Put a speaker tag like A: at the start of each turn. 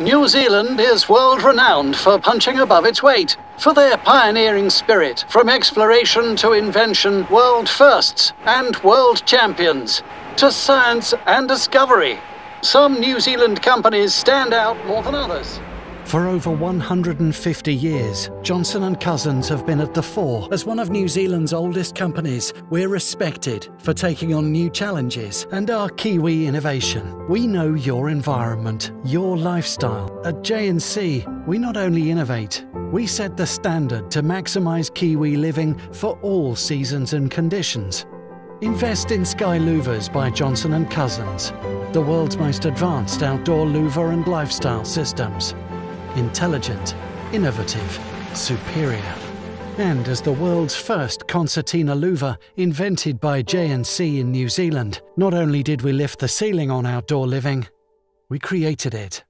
A: New Zealand is world renowned for punching above its weight, for their pioneering spirit, from exploration to invention, world firsts and world champions, to science and discovery. Some New Zealand companies stand out more than others.
B: For over 150 years, Johnson & Couzins have been at the fore. As one of New Zealand's oldest companies, we're respected for taking on new challenges and our Kiwi innovation. We know your environment, your lifestyle. At J&C, we not only innovate, we set the standard to maximise Kiwi living for all seasons and conditions. Invest in SkyLouvres by Johnson & Couzins, the world's most advanced outdoor louver and lifestyle systems intelligent, innovative, superior. And as the world's first concertina louver, invented by J&C in New Zealand, not only did we lift the ceiling on outdoor living, we created it.